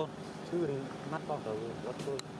con chứ mắt con tớ quất tôi.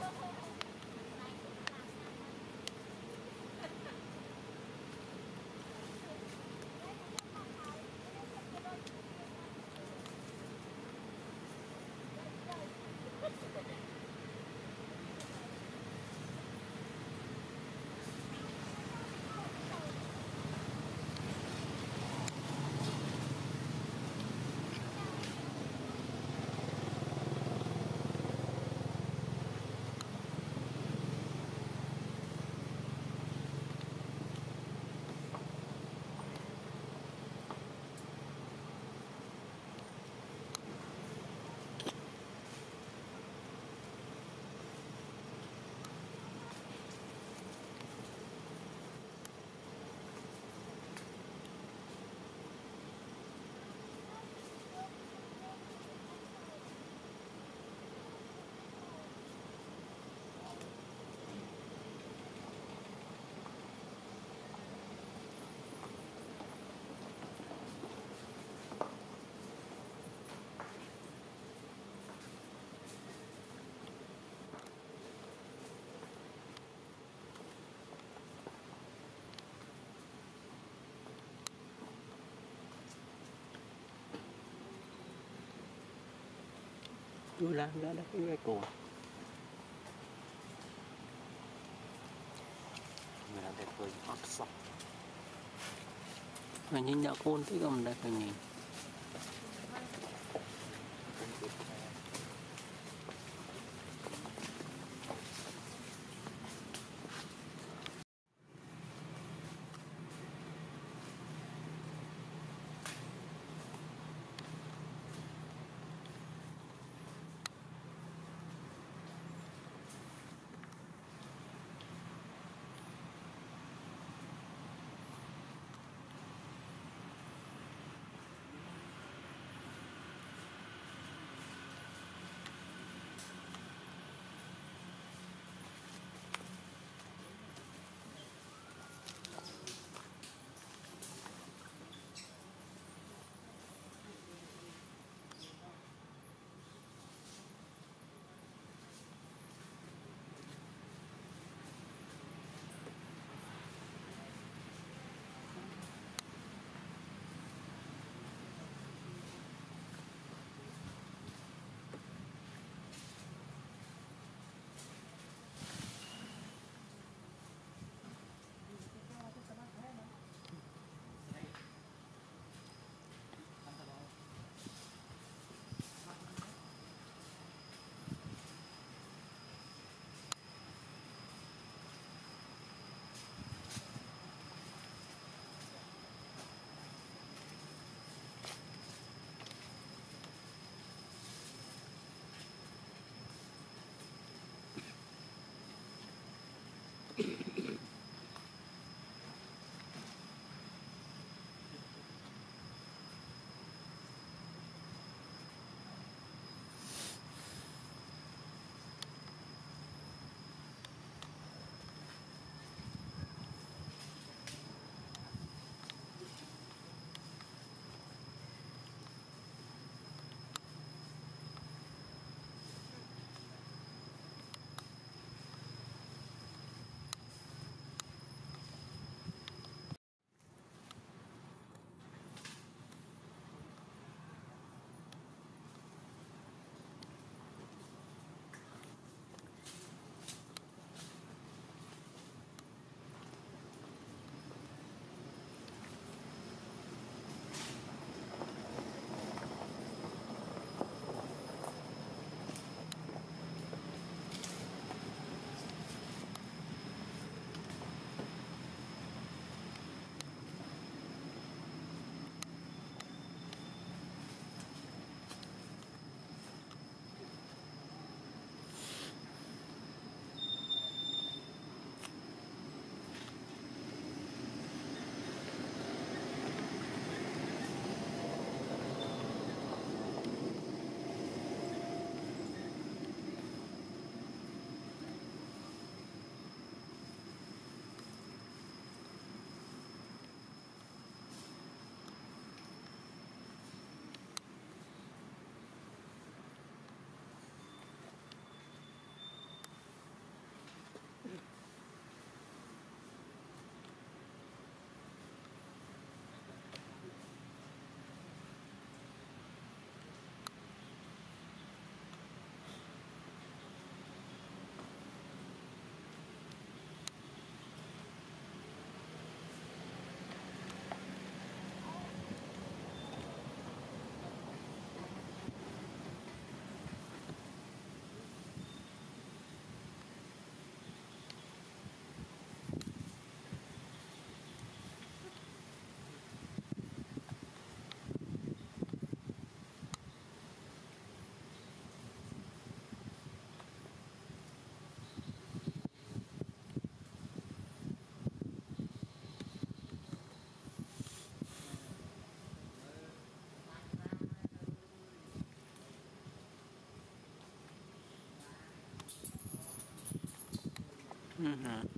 tôi làm ra đó cái cái cổ. Mình làm đẹp với hot sọc mình nhìn nhận con thấy không đẹp phải nhìn. Mm-hmm.